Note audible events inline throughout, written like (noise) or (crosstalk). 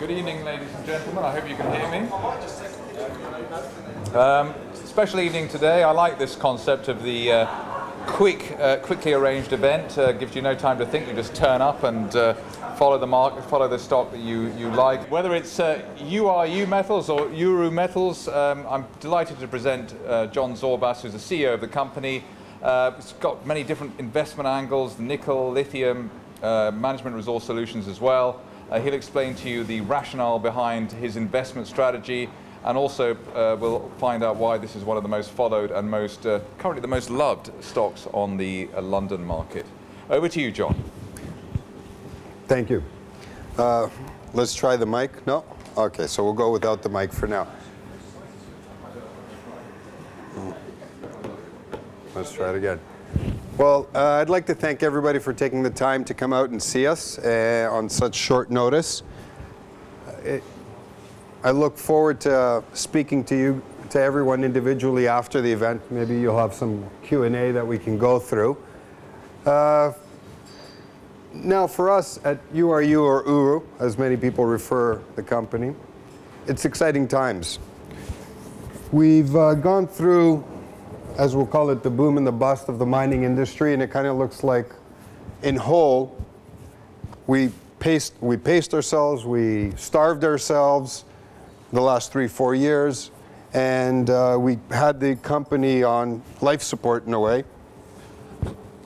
Good evening, ladies and gentlemen. I hope you can hear me. Um, special evening today. I like this concept of the uh, quick, uh, quickly arranged event. Uh, gives you no time to think. You just turn up and uh, follow the market, follow the stock that you, you like. Whether it's URU uh, Metals or Uru Metals, um, I'm delighted to present uh, John Zorbas, who's the CEO of the company. it's got many different investment angles: nickel, lithium, management resource solutions as well. Uh, he'll explain to you the rationale behind his investment strategy and also uh, we'll find out why this is one of the most followed and most uh, currently the most loved stocks on the uh, London market. Over to you, John. Thank you. Uh, let's try the mic. No? Okay, so we'll go without the mic for now. Let's try it again. Well, uh, I'd like to thank everybody for taking the time to come out and see us uh, on such short notice. It, I look forward to speaking to you, to everyone individually after the event. Maybe you'll have some Q&A that we can go through. Uh, now, for us at URU or URU, as many people refer the company, it's exciting times. We've uh, gone through as we'll call it, the boom and the bust of the mining industry, and it kind of looks like, in whole, we paced, we paced ourselves, we starved ourselves the last three, four years, and uh, we had the company on life support in a way.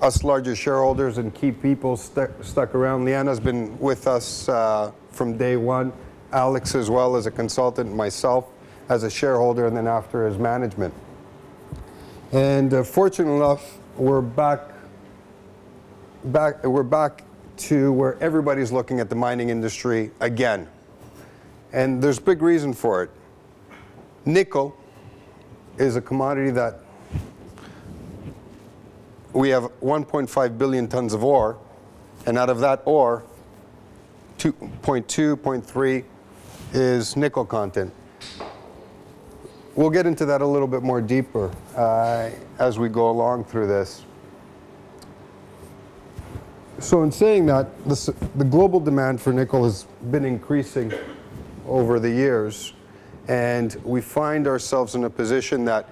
Us larger shareholders and key people st stuck around. Leanna's been with us uh, from day one, Alex as well as a consultant, myself as a shareholder, and then after as management. And uh, fortunate enough, we're back, back, we're back to where everybody's looking at the mining industry again. And there's big reason for it. Nickel is a commodity that we have 1.5 billion tons of ore, and out of that ore, 2.2, 0.3 is nickel content. We'll get into that a little bit more deeper uh, as we go along through this. So in saying that, the global demand for nickel has been increasing over the years, and we find ourselves in a position that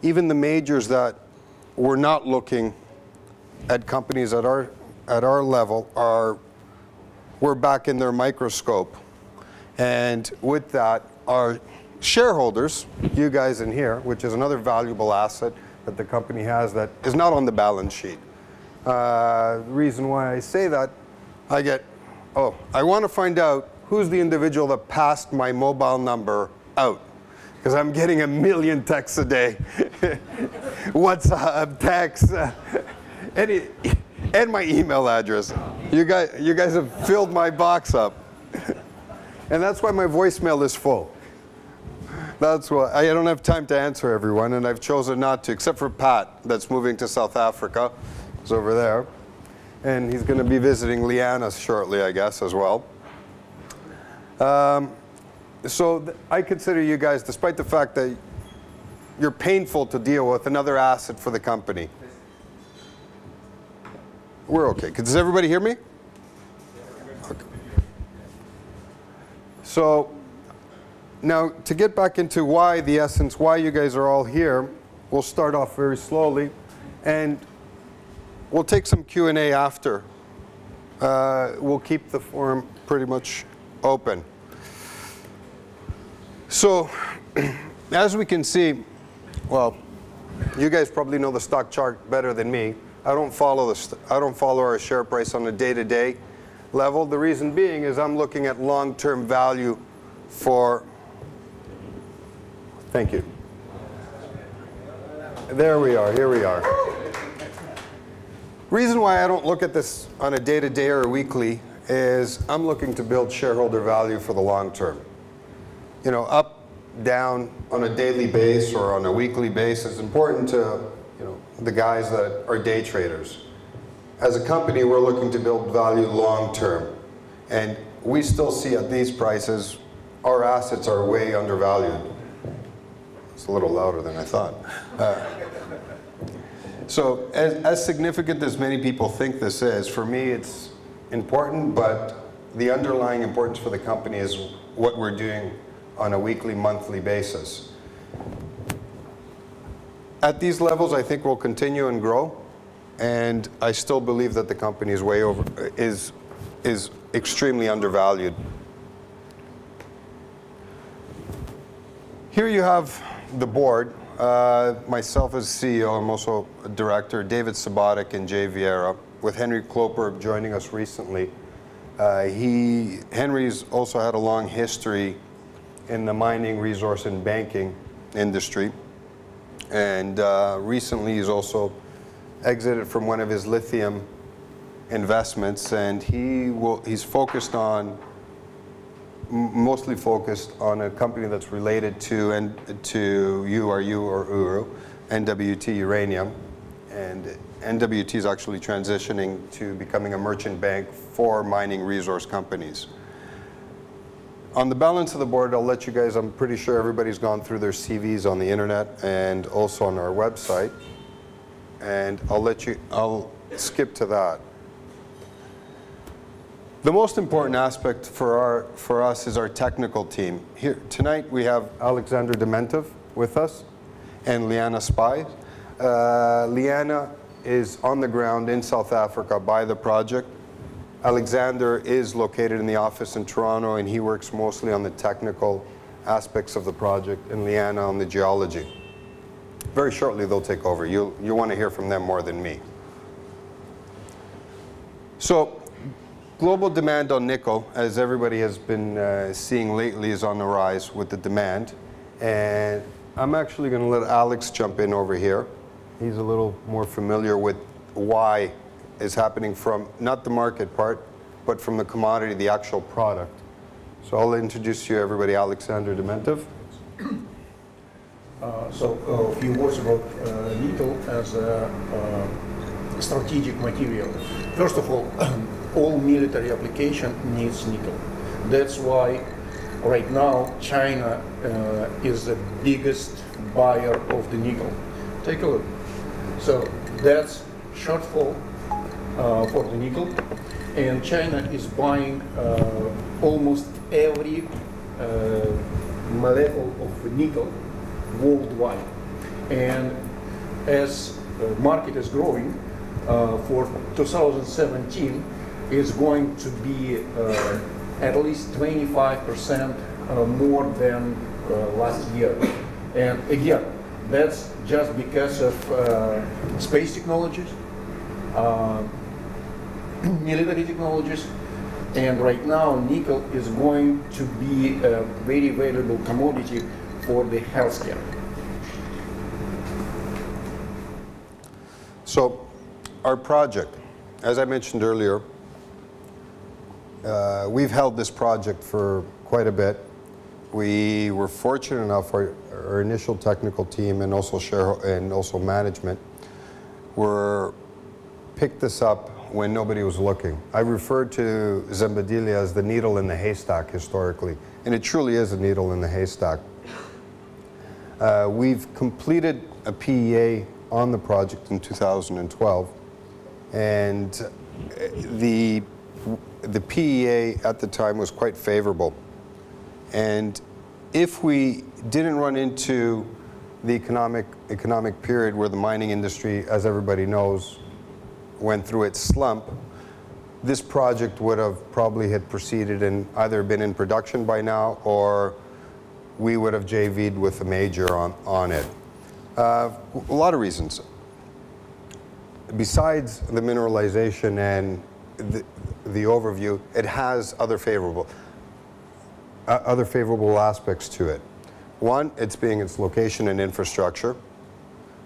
even the majors that were not looking at companies at our, at our level are, we're back in their microscope. And with that, are shareholders, you guys in here, which is another valuable asset that the company has that is not on the balance sheet. Uh, the reason why I say that, I get, oh, I want to find out who's the individual that passed my mobile number out. Because I'm getting a million texts a day. (laughs) WhatsApp, texts, uh, (laughs) any, and my email address. You guys, you guys have filled my box up. (laughs) and that's why my voicemail is full. That's why I don't have time to answer everyone, and I've chosen not to, except for Pat, that's moving to South Africa. He's over there. And he's going to be visiting Liana shortly, I guess, as well. Um, so I consider you guys, despite the fact that you're painful to deal with, another asset for the company. We're okay. Does everybody hear me? Okay. So now, to get back into why, the essence, why you guys are all here, we'll start off very slowly, and we'll take some Q&A after. Uh, we'll keep the forum pretty much open. So, (clears throat) as we can see, well, you guys probably know the stock chart better than me. I don't follow the I don't follow our share price on a day-to-day -day level. The reason being is I'm looking at long-term value for Thank you. There we are, here we are. Reason why I don't look at this on a day-to-day -day or weekly is I'm looking to build shareholder value for the long term. You know, up, down on a daily base or on a weekly base is important to you know, the guys that are day traders. As a company, we're looking to build value long term. And we still see at these prices, our assets are way undervalued. It's a little louder than I thought. Uh, so as, as significant as many people think this is, for me it's important, but the underlying importance for the company is what we're doing on a weekly, monthly basis. At these levels, I think we'll continue and grow, and I still believe that the company is way over is is extremely undervalued. Here you have the board. Uh, myself as CEO, I'm also a director, David Sabotic and Jay Vieira, with Henry Kloper joining us recently. Uh, he, Henry's also had a long history in the mining, resource, and banking industry. And uh, recently he's also exited from one of his lithium investments and he will, he's focused on mostly focused on a company that's related to and to URU or URU, NWT Uranium, and NWT is actually transitioning to becoming a merchant bank for mining resource companies. On the balance of the board, I'll let you guys, I'm pretty sure everybody's gone through their CVs on the internet and also on our website. And I'll let you, I'll skip to that. The most important aspect for, our, for us is our technical team. Here, tonight we have Alexander Dementov with us and Liana Spy. Uh, Liana is on the ground in South Africa by the project. Alexander is located in the office in Toronto and he works mostly on the technical aspects of the project and Liana on the geology. Very shortly they'll take over. You'll, you want to hear from them more than me. So Global demand on nickel, as everybody has been uh, seeing lately, is on the rise with the demand. And I'm actually going to let Alex jump in over here. He's a little more familiar with why is happening from not the market part, but from the commodity, the actual product. So I'll introduce you everybody, Alexander Dementov. Uh, so uh, a few words about uh, nickel as a uh, strategic material. First of all, (clears throat) all military application needs nickel. That's why right now China uh, is the biggest buyer of the nickel. Take a look. So that's shortfall uh, for the nickel, and China is buying uh, almost every uh, molecule of nickel worldwide. And as the market is growing, uh, for 2017, is going to be uh, at least 25% uh, more than uh, last year. And again, that's just because of space technologies, (clears throat) military technologies, and right now nickel is going to be a very valuable commodity for the healthcare. So our project, as I mentioned earlier, uh, we've held this project for quite a bit. We were fortunate enough, our, our initial technical team and also share and also management were picked this up when nobody was looking. I referred to Zebediela as the needle in the haystack historically, and it truly is a needle in the haystack. Uh, we've completed a PEA on the project in 2012, and the the PEA at the time was quite favorable. And if we didn't run into the economic, economic period where the mining industry, as everybody knows, went through its slump, this project would have probably had proceeded and either been in production by now or we would have JV'd with a major on, on it. Uh, a lot of reasons. Besides the mineralization and the, the overview, it has other favorable, uh, other favorable aspects to it. One, it's being its location and infrastructure.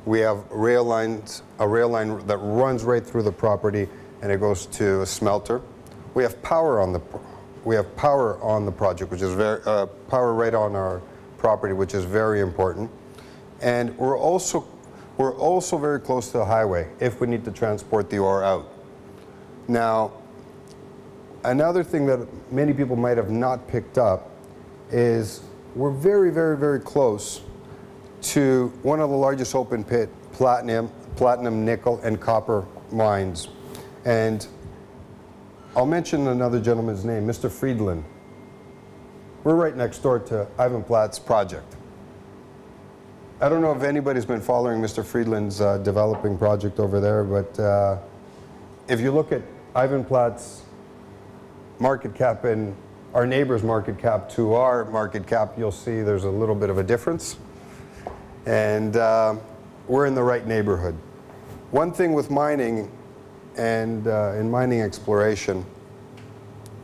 We have rail lines, a rail line that runs right through the property and it goes to a smelter. We have power on the, we have power on the project, which is very, uh, power right on our property, which is very important. And we're also, we're also very close to the highway if we need to transport the ore out. Now, another thing that many people might have not picked up is we're very, very, very close to one of the largest open pit platinum, platinum, nickel, and copper mines. And I'll mention another gentleman's name, Mr. Friedland. we're right next door to Ivanplats' project. I don't know if anybody's been following Mr. Friedland's uh, developing project over there, but uh, if you look at Ivanplats' market cap and our neighbor's market cap to our market cap, you'll see there's a little bit of a difference. And uh, we're in the right neighborhood. One thing with mining and uh, in mining exploration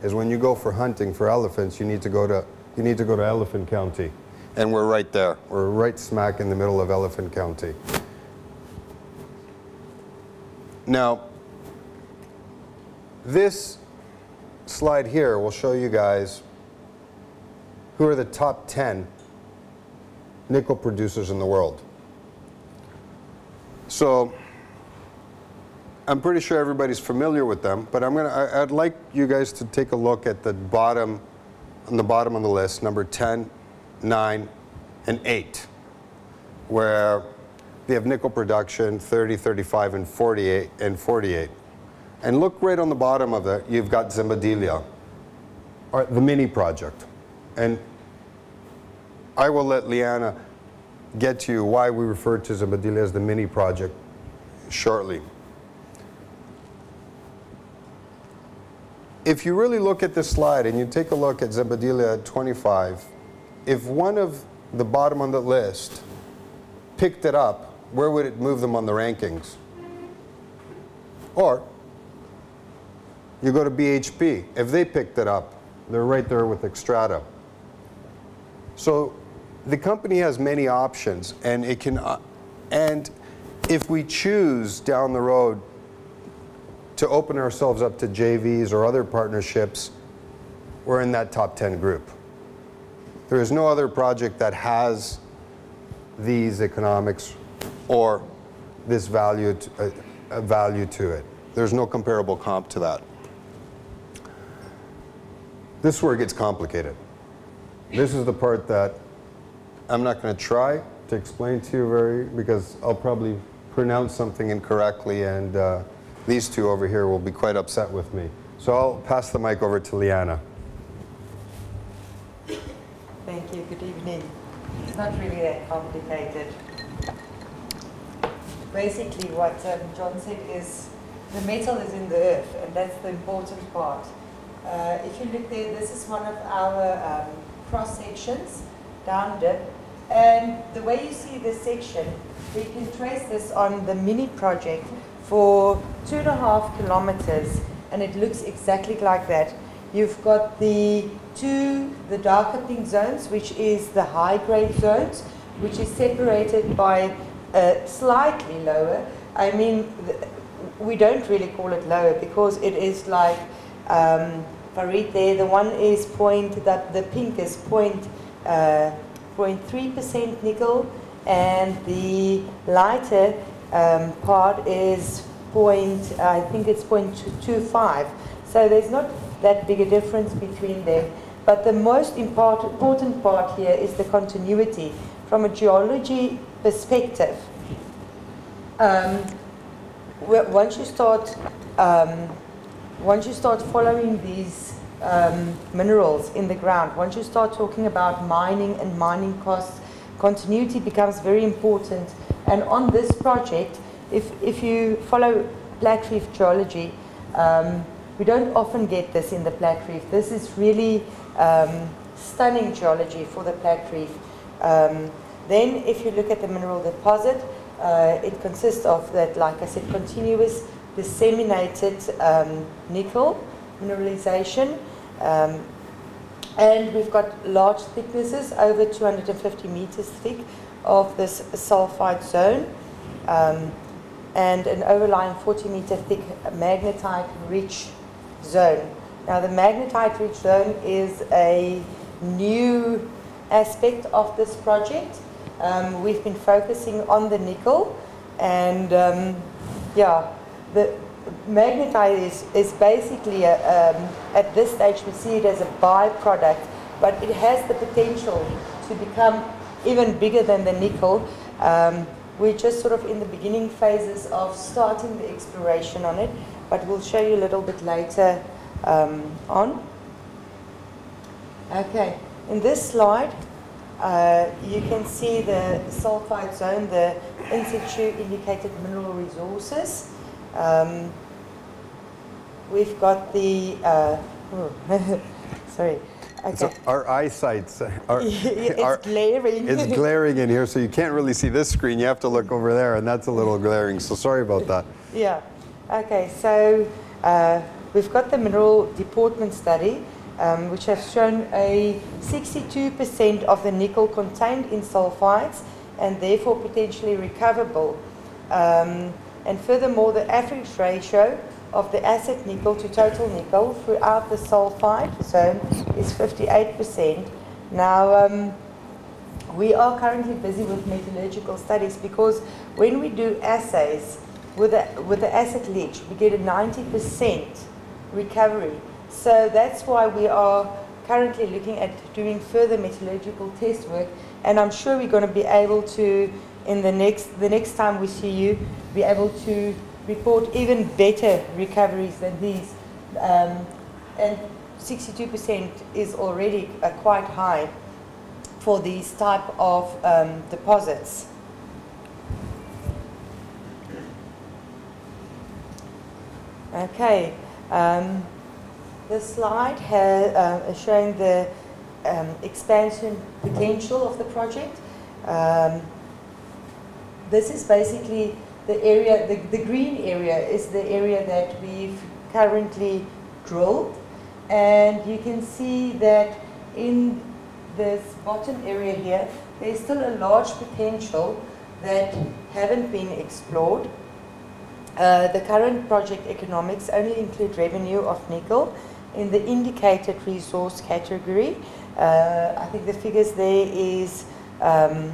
is when you go for hunting for elephants, you need to go to you need to go to Elephant County, and we're right there. We're right smack in the middle of Elephant County. Now, this slide here will show you guys who are the top 10 nickel producers in the world. So I'm pretty sure everybody's familiar with them, but I'm gonna, I, I'd like you guys to take a look at the bottom, on the bottom of the list, number 10, 9, and 8, where they have nickel production 30, 35, and 48, and 48. And look right on the bottom of it, you've got Zebediela, or the mini project. And I will let Liana get to you why we refer to Zebediela as the mini project shortly. If you really look at this slide and you take a look at Zebediela at 25, if one of the bottom on the list picked it up, where would it move them on the rankings? Or you go to BHP. If they picked it up, they're right there with Xstrata. So the company has many options, and it can, uh, and if we choose down the road to open ourselves up to JVs or other partnerships, we're in that top 10 group. There is no other project that has these economics or this value to, uh, value to it. There's no comparable comp to that. This is where it gets complicated. This is the part that I'm not going to try to explain to you very, because I'll probably pronounce something incorrectly and uh, these two over here will be quite upset with me. So I'll pass the mic over to Liana. Thank you. Good evening. It's not really that complicated. Basically, what um, John said is the metal is in the earth, and that's the important part. Uh, if you look there, this is one of our um, cross sections, down dip, and the way you see this section, we can trace this on the mini project for two and a half kilometers, and it looks exactly like that. You've got the two, the darker pink zones, which is the high grade zones, which is separated by uh, slightly lower. I mean, we don't really call it lower because it is like um, Farid there. The one is point that the pink is point uh, 0.3% nickel, and the lighter um, part is point, I think it's 0.25. So there's not that big a difference between them. But the most important, part here is the continuity. From a geology perspective, um, once you start um, once you start following these um, minerals in the ground, once you start talking about mining and mining costs, continuity becomes very important. And on this project, if, if you follow Platreef geology, um, we don't often get this in the Platreef. This is really um, stunning geology for the Platreef. Um, then if you look at the mineral deposit, uh, it consists of that, like I said, continuous disseminated um, nickel mineralization. Um, and we've got large thicknesses, over 250 meters thick, of this sulfide zone. Um, and an overlying 40 meter thick magnetite rich zone. Now the magnetite rich zone is a new aspect of this project. Um, we've been focusing on the nickel and um, yeah, the magnetite is, is basically, a, um, at this stage we see it as a byproduct, but it has the potential to become even bigger than the nickel. Um, we're just sort of in the beginning phases of starting the exploration on it, but we'll show you a little bit later um, on. Okay, in this slide, uh, you can see the sulfide zone, the in situ indicated mineral resources. Um, we've got the, uh, oh, (laughs) sorry, So our eyesight's (laughs) our, it's (laughs) our- glaring. it's glaring in here, so you can't really see this screen. You have to look over there, and that's a little glaring. So sorry about that. Yeah. Okay. So uh, we've got the mineral deportment study, um, which has shown a 62% of the nickel contained in sulfides and therefore potentially recoverable. Um, and furthermore, the average ratio of the acid nickel to total nickel throughout the sulfide zone is 58%. Now, um, we are currently busy with metallurgical studies because when we do assays with the, with the acid leach, we get a 90% recovery. So that's why we are currently looking at doing further metallurgical test work, and I'm sure we're going to be able to, in the next the next time we see you, be able to report even better recoveries than these. Um, and 62% is already uh, quite high for these type of um, deposits. Okay, um, this slide has, uh, is showing the um, expansion potential of the project. Um, this is basically the area, the, the green area is the area that we've currently drilled. And you can see that in this bottom area here, there's still a large potential that haven't been explored. Uh, the current project economics only include revenue of nickel in the indicated resource category. Uh, I think the figures there is um,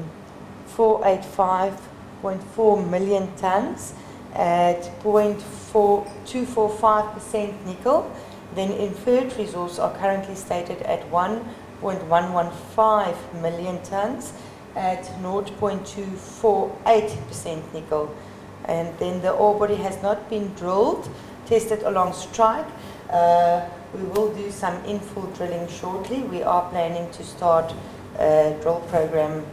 485.4 million tons at 0.4245% nickel. Then inferred resource are currently stated at 1.115 million tons at 0.248% nickel. And then the ore body has not been drilled, tested along strike. Uh, we will do some infill drilling shortly. We are planning to start a drill program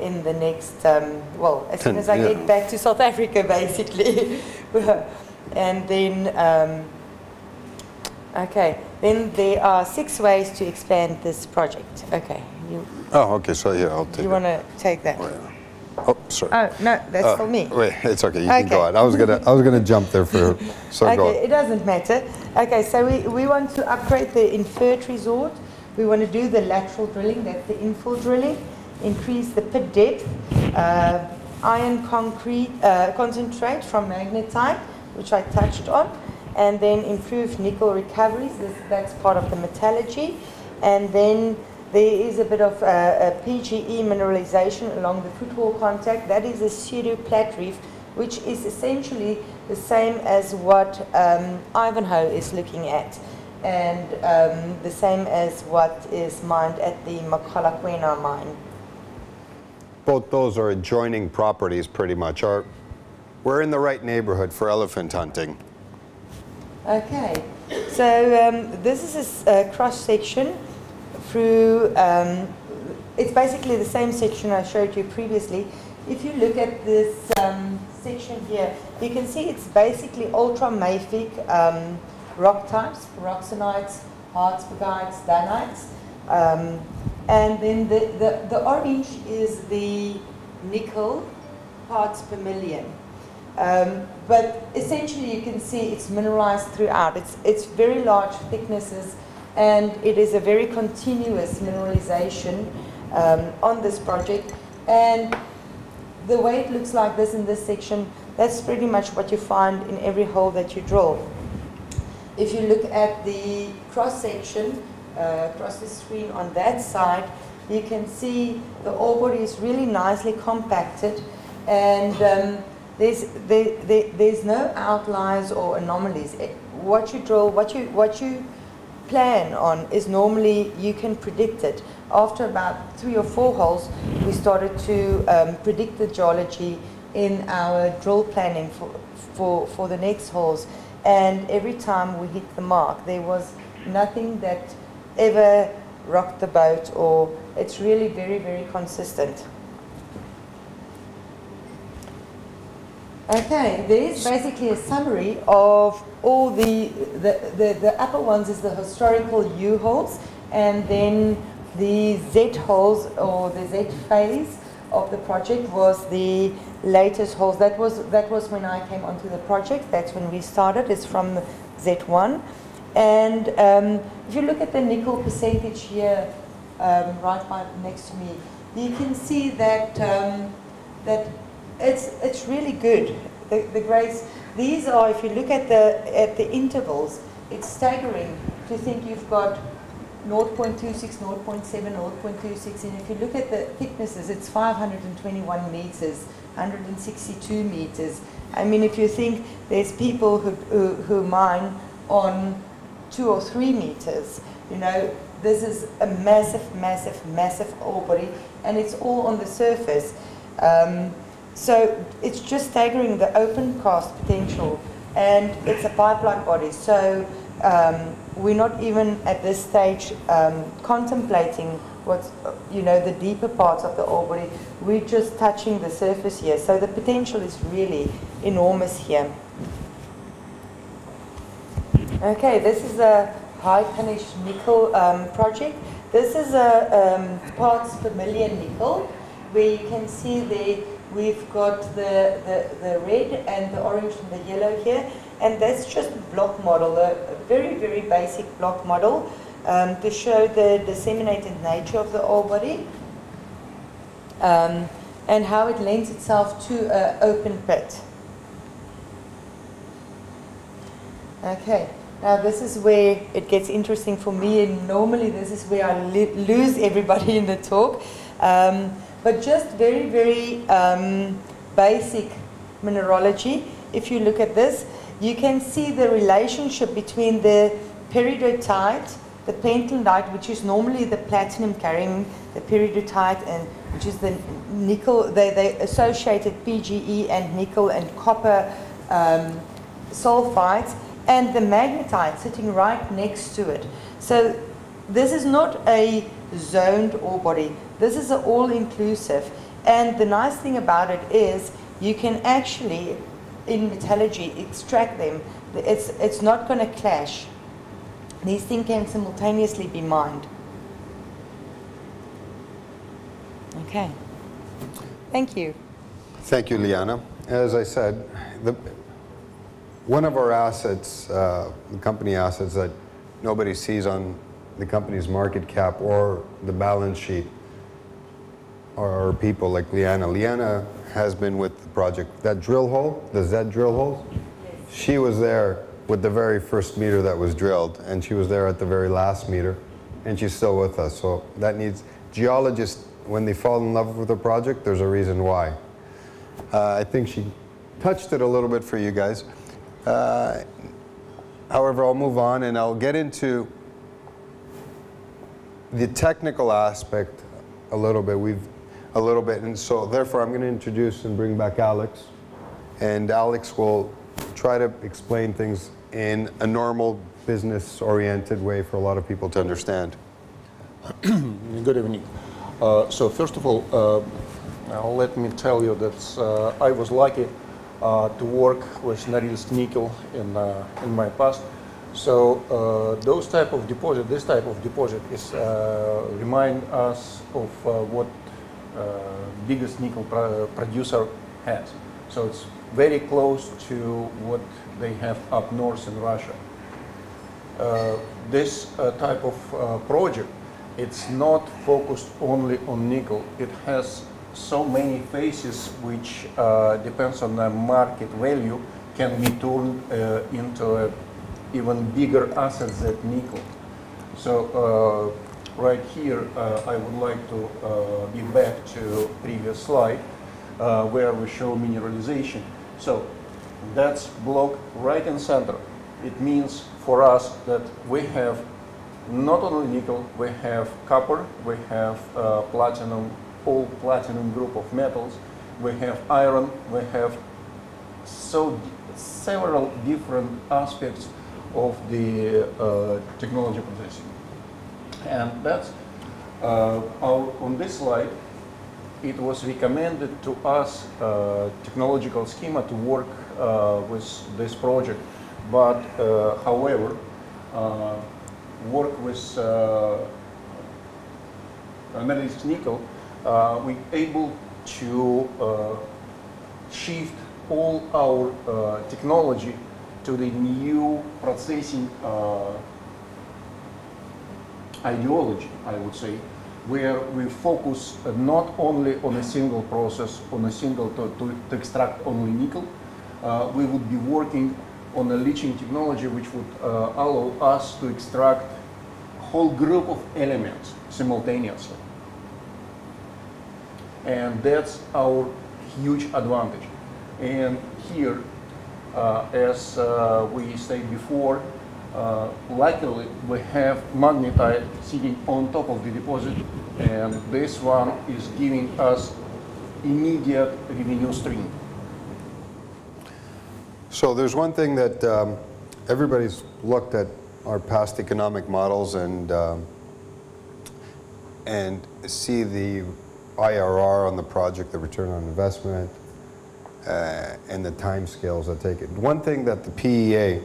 in the next, um, well, as soon as I yeah. get back to South Africa, (laughs) basically. and then, um, okay, then there are six ways to expand this project. Okay, you, Oh, okay. So yeah, I'll take you want to take that? Oh, sorry. Oh, no, that's Oh, for me. Wait, it's okay. You can go Okay. on. I was gonna, I was gonna jump there for. So go Okay, it doesn't matter. Okay, so we, we want to upgrade the inferred resort. We want to do the lateral drilling, that's the infill drilling, increase the pit depth, uh, iron concrete uh, concentrate from magnetite, which I touched on, and then improve nickel recoveries. This, that's part of the metallurgy. And then there is a bit of uh, a PGE mineralization along the footwall contact. That is a pseudo Platreef, which is essentially the same as what um, Ivanhoe is looking at, and um, the same as what is mined at the Mogalakwena mine. Both those are adjoining properties, pretty much. Are we're in the right neighborhood for elephant hunting? Okay, so um, this is a a, cross section through, um, it's basically the same section I showed you previously. If you look at this um, section here, you can see it's basically ultramafic um, rock types, pyroxenites, harzburgites, dunites. Um, and then the, the, the orange is the nickel parts per million. Um, but essentially, you can see it's mineralized throughout. It's, it's very large thicknesses, and it is a very continuous mineralization um, on this project. And the way it looks like this in this section, that's pretty much what you find in every hole that you drill. If you look at the cross section, uh, across the screen on that side, you can see the ore body is really nicely compacted and um, there's, there, there, there's no outliers or anomalies. It- what you drill, what you, what you plan on is normally you can predict it. After about three or four holes, we started to um, predict the geology in our drill planning for, for, for the next holes. And every time we hit the mark, there was nothing that ever rocked the boat or it's really very, very consistent. Okay, there is basically a summary of all the, the, the, the upper ones is the historical U holes and then the Z holes or the Z phase of the project was the latest holes. That was, that was when I came onto the project. That's when we started. It's from Z1. And um, if you look at the nickel percentage here, um, right by next to me, you can see that um, that it's it's really good. The, the grades. These are, if you look at the at the intervals, it's staggering to think you've got 0.26, 0.7, 0.26, and if you look at the thicknesses, it's 521 meters, 162 meters. I mean, if you think there's people who, who, who mine on two or three meters, you know, this is a massive, massive, massive ore body, and it's all on the surface. Um, so it's just staggering the open cast potential, and it's a pipeline body. So um, we're not even at this stage um, contemplating what's, you know, the deeper parts of the ore body. We're just touching the surface here. So the potential is really enormous here. Okay, this is a high punish nickel um, project. This is a um, parts per million nickel, where you can see there we've got the, the, the red and the orange and the yellow here. And that's just a block model, a, a very, very basic block model um, to show the disseminated nature of the ore body um, and how it lends itself to an open pit. Okay, now this is where it gets interesting for me and normally this is where I lose everybody in the talk. Um, but just very, very um, basic mineralogy. If you look at this, you can see the relationship between the peridotite, the pentlandite, which is normally the platinum carrying the peridotite, and which is the nickel, they, they associated PGE and nickel and copper um, sulfides, and the magnetite sitting right next to it. So this is not a zoned ore body. This is all-inclusive. And the nice thing about it is you can actually, in metallurgy, extract them. It's, it's not going to clash. These things can simultaneously be mined. Okay. Thank you. Thank you, Liana. As I said, the, one of our assets, uh, the company assets that nobody sees on the company's market cap or the balance sheet are people like Liana. Liana has been with the project. That drill hole, the Z drill hole, she was there with the very first meter that was drilled, and she was there at the very last meter, and she's still with us. So that needs, geologists, when they fall in love with a project, there's a reason why. Uh, I think she touched it a little bit for you guys. Uh, however, I'll move on and I'll get into the technical aspect a little bit. We've a little bit, and so therefore I'm going to introduce and bring back Alex, and Alex will try to explain things in a normal business-oriented way for a lot of people to understand. (clears throat) Good evening. Uh, so first of all, uh, let me tell you that uh, I was lucky uh, to work with Norilsk nickel in uh, in my past. So uh, those type of deposit, this type of deposit is remind us of what uh, biggest nickel pro producer has. So it's very close to what they have up north in Russia. Uh, this uh, type of project, it's not focused only on nickel. It has so many phases which uh, depends on the market value can be turned uh, into even bigger assets than nickel. So uh, right here, uh, I would like to uh, be back to previous slide uh, where we show mineralization. So that's block right in center. It means for us that we have not only nickel, we have copper, we have uh, platinum, all platinum group of metals, we have iron, we have so several different aspects of the uh, technology processing. And that's uh, our, on this slide. It was recommended to us uh, technological schema to work uh, with this project, but however, work with uh, analytics nickel, uh, we able to uh, shift all our uh, technology to the new processing ideology, I would say, where we focus not only on a single process, on a single to, to, to extract only nickel. Uh, we would be working on a leaching technology which would uh, allow us to extract a whole group of elements simultaneously. And that's our huge advantage. And here, uh, as uh, we said before, uh, luckily we have magnetite sitting on top of the deposit, and this one is giving us immediate revenue stream. So there's one thing that um, everybody's looked at our past economic models and um, and see the IRR on the project, the return on investment, uh, and the time scales that take it. One thing that the PEA,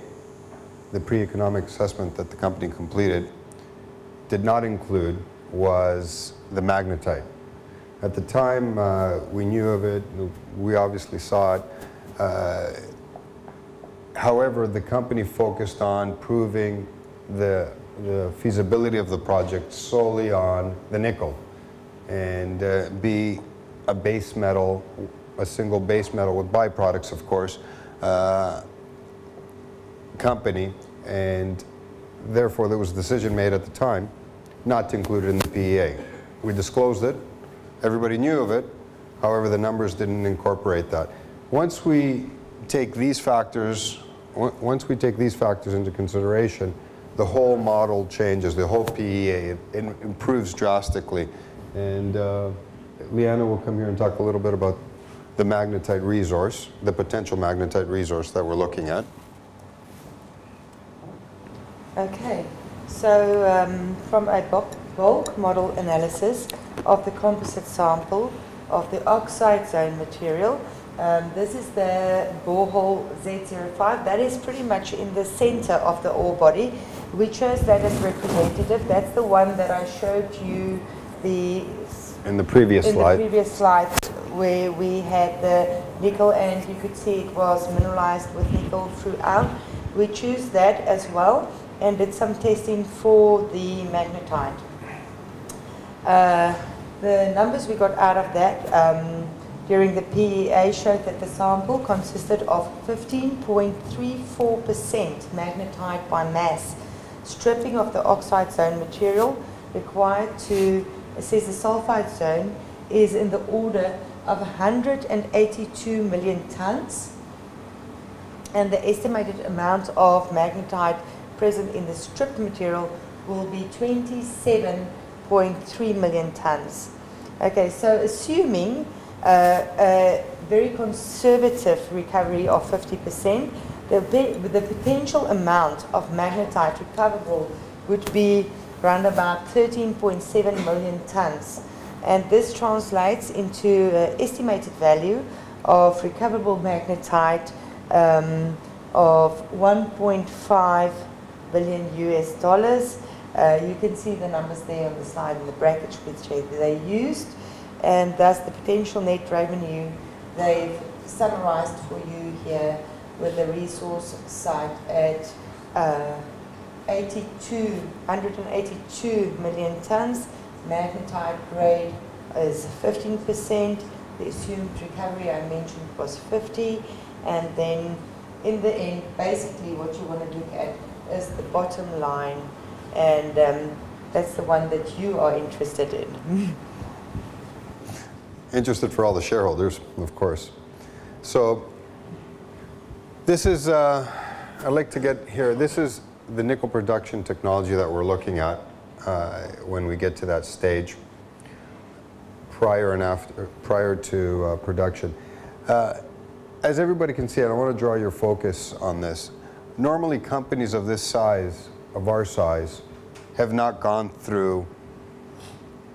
the pre-economic assessment that the company completed, did not include was the magnetite. At the time uh, we knew of it, we obviously saw it. Uh, However, the company focused on proving the, the feasibility of the project solely on the nickel and uh, be a base metal, a single base metal with byproducts, of course, uh, company. And therefore, there was a decision made at the time not to include it in the PEA. We disclosed it, everybody knew of it, however, the numbers didn't incorporate that. Once we take these factors once we take these factors into consideration, the whole model changes, the whole PEA improves drastically. And uh, Leanna will come here and talk a little bit about the magnetite resource, the potential magnetite resource that we're looking at. Okay, so um, from a bulk, model analysis of the composite sample of the oxide zone material, um, this is the borehole Z05. That is pretty much in the center of the ore body. We chose that as representative. That's the one that I showed you the In the previous in slide. the previous slide where we had the nickel and you could see it was mineralized with nickel throughout. We choose that as well and did some testing for the magnetite. Uh, the numbers we got out of that um, during the PEA showed that the sample consisted of 15.34% magnetite by mass. Stripping of the oxide zone material required to assess the sulfide zone is in the order of 182 million tons and the estimated amount of magnetite present in the stripped material will be 27.3 million tons. Okay, so assuming uh, a very conservative recovery of 50%, the, the potential amount of magnetite recoverable would be around about 13.7 million tons. And this translates into an estimated value of recoverable magnetite um, of 1.5 billion US dollars. Uh, you can see the numbers there on the slide in the brackets which they- used, and thus the potential net revenue they've summarized for you here with the resource site at uh, 82, 182 million tons. Magnetite grade is 15%. The assumed recovery I mentioned was 50, and then in the end, basically what you want to look at is the bottom line, and um, that's the one that you are interested in. (laughs) Interested for all the shareholders, of course. So this is, uh, I'd like to get here, this is the nickel production technology that we're looking at uh, when we get to that stage prior and after, prior to uh, production. Uh, as everybody can see, and I want to draw your focus on this, normally companies of this size, of our size, have not gone through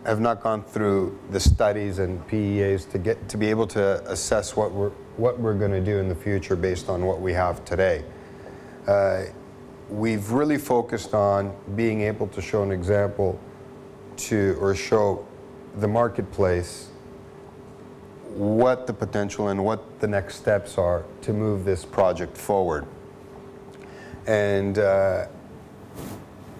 have not gone through the studies and PEAs to get to be able to assess what we're what we're going to do in the future based on what we have today. Uh, we've really focused on being able to show an example to or show the marketplace what the potential and what the next steps are to move this project forward. And uh,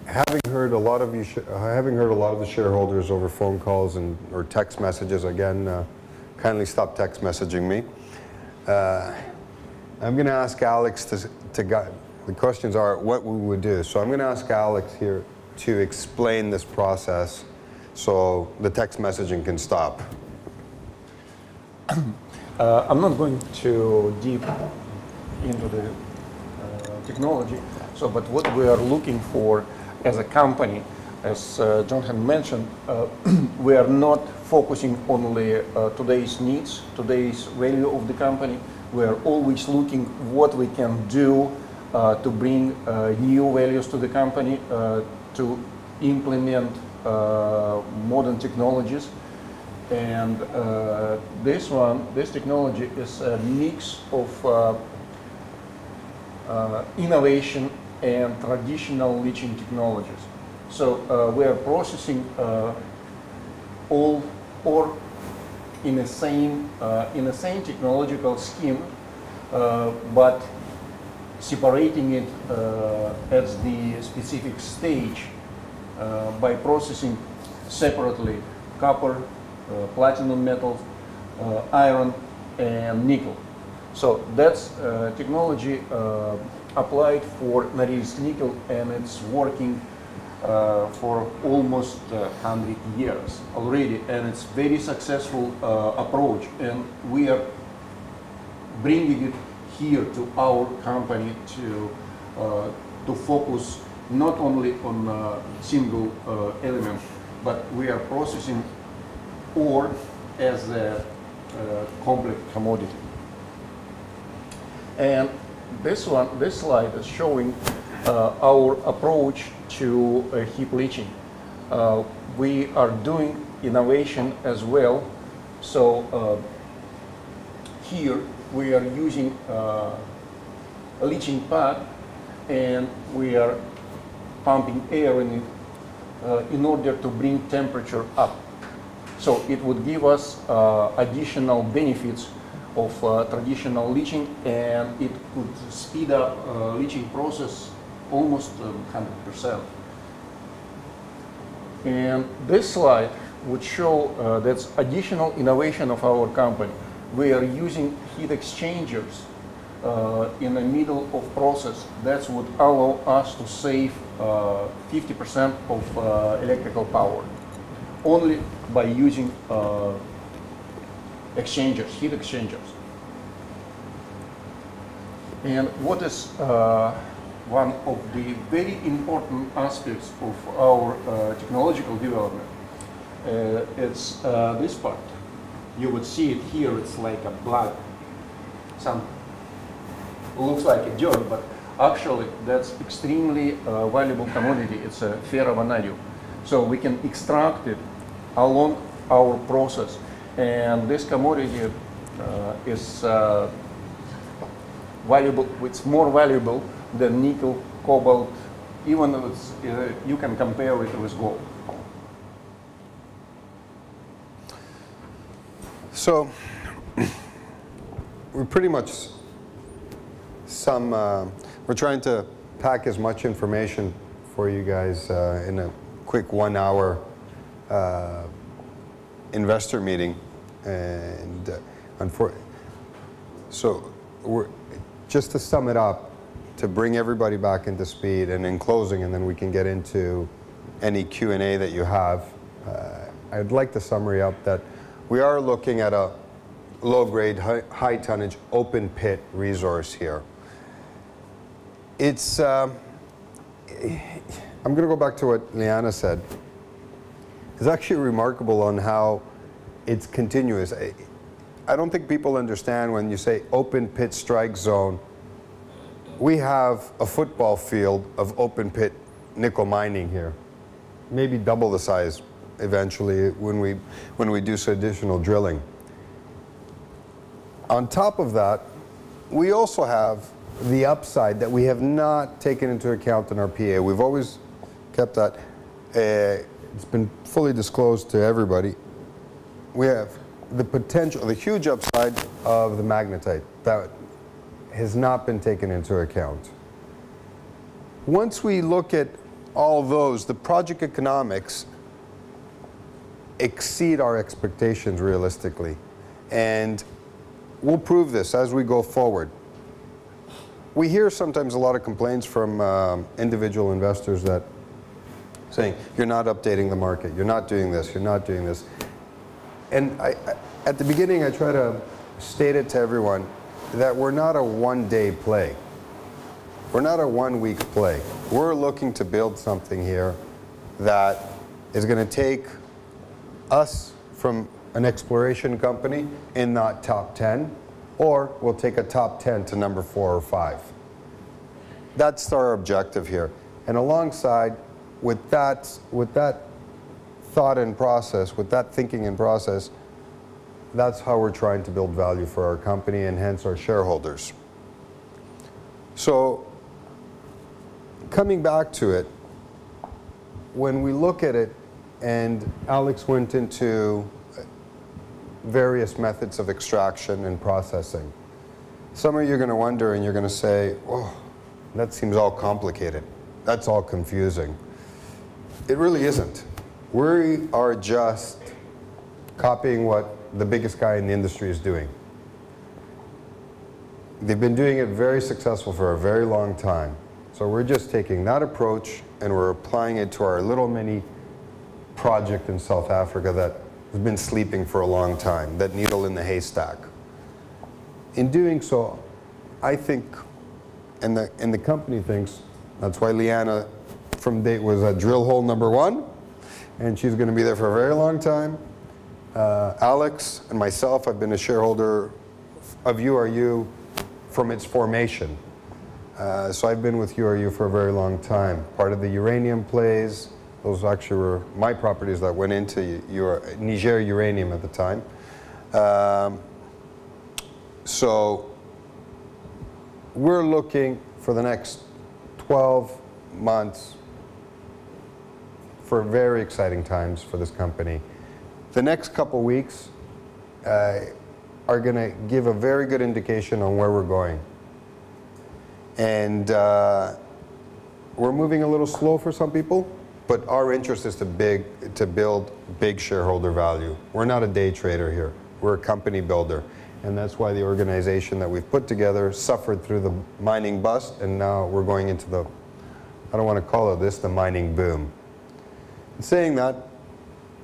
having heard a lot of you, having heard a lot of the shareholders over phone calls and or text messages, again, uh, kindly stop text messaging me. Uh, I'm going to ask Alex to, to gu- the questions are what we would do. So I'm going to ask Alex here to explain this process so the text messaging can stop. (clears throat) Uh, I'm not going to deep into the technology. So, but what we are looking for as a company, as uh, John had mentioned, uh, (clears throat) we are not focusing only uh, today's needs, today's value of the company. We are always looking what we can do uh, to bring uh, new values to the company, uh, to implement modern technologies. And this one, this technology is a mix of innovation and traditional leaching technologies. So uh, we are processing uh, all or in the same uh, in the same technological scheme, uh, but separating it uh, at the specific stage uh, by processing separately copper, uh, platinum metals, uh, iron, and nickel. So that's uh, technology uh, applied for Norilsk nickel, and it's working uh, for almost uh, 100 years already, and it's very successful uh, approach. And we are bringing it here to our company to uh, to focus not only on uh, single uh, element, but we are processing ore as a uh, complex commodity. And this one, this slide is showing uh, our approach to uh, heap leaching. Uh, we are doing innovation as well. So uh, here we are using uh, a leaching pad and we are pumping air in it uh, in order to bring temperature up. So it would give us additional benefits of uh, traditional leaching and it could speed up uh, leaching process almost um, 100%. And this slide would show uh, that's additional innovation of our company. We are using heat exchangers uh, in the middle of process. That's what allow us to save uh, 50% of uh, electrical power only by using uh, exchangers, heat exchangers. And what is uh, one of the very important aspects of our uh, technological development? Uh, it's uh, this part. You would see it here, it's like a blood. Some looks like a dirt, but actually that's extremely uh, valuable commodity. It's a ferrovanadium. So we can extract it along our process. And this commodity uh, is uh, valuable, it's more valuable than nickel, cobalt, even though it's, uh, you can compare it with gold. So we pretty much some uh, we're trying to pack as much information for you guys uh, in a quick one hour uh, investor meeting and uh, so we're just to sum it up to bring everybody back into speed and in closing and then we can get into any q&a that you have uh, i'd like to summary up that we are looking at a low grade high, high tonnage open pit resource here. It's um, i'm going to go back to what liana said it's actually remarkable on how it's continuous I, I don't think people understand when you say open pit strike zone we have a football field of open pit nickel mining here. maybe double the size eventually when we, when we do some additional drilling. On top of that, we also have the upside that we have not taken into account in our PA. We've always kept that. Uh, it's been fully disclosed to everybody. We have the potential, the huge upside of the magnetite that has not been taken into account. Once we look at all those, the project economics exceed our expectations realistically. And we'll prove this as we go forward. We hear sometimes a lot of complaints from um, individual investors that saying, you're not updating the market, you're not doing this, you're not doing this. And I, I, at the beginning, I try to state it to everyone that we're not a one-day play. We're not a one-week play. We're looking to build something here that is going to take us from an exploration company in that top 10, or we'll take a top 10 to number four or five. That's our objective here. And alongside, with that, with that thought and process, with that thinking and process, that's how we're trying to build value for our company and hence our shareholders. So, coming back to it, when we look at it, and Alex went into various methods of extraction and processing. Some of you are going to wonder and you're going to say, oh, that seems all complicated. That's all confusing. It really isn't. We are just copying what the biggest guy in the industry is doing. They've been doing it very successful for a very long time. So we're just taking that approach and we're applying it to our little mini project in South Africa that has been sleeping for a long time, that needle in the haystack. In doing so, I think, and the, and the company thinks, that's why Liana from date was a drill hole number one, and she's going to be there for a very long time. Uh, Alex and myself, I've been a shareholder of URU from its formation. Uh, so I've been with URU for a very long time. Part of the uranium plays, those actually were my properties that went into your Niger uranium at the time. Um, so we're looking for the next 12 months for very exciting times for this company. The next couple weeks uh, are going to give a very good indication on where we're going. And uh, we're moving a little slow for some people, but our interest is to, big, to build big shareholder value. We're not a day trader here. We're a company builder. And that's why the organization that we've put together suffered through the mining bust, and now we're going into the, I don't want to call it this, the mining boom. In saying that,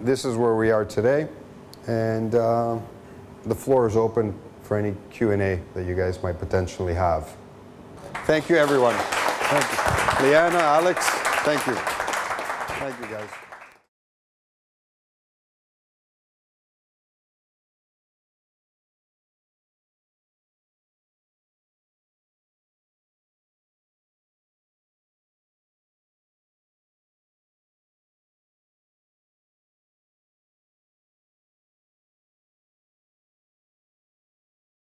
this is where we are today, and uh, the floor is open for any Q&A that you guys might potentially have. Thank you, everyone. Thank you. Liana, Alex, thank you. Thank you, guys.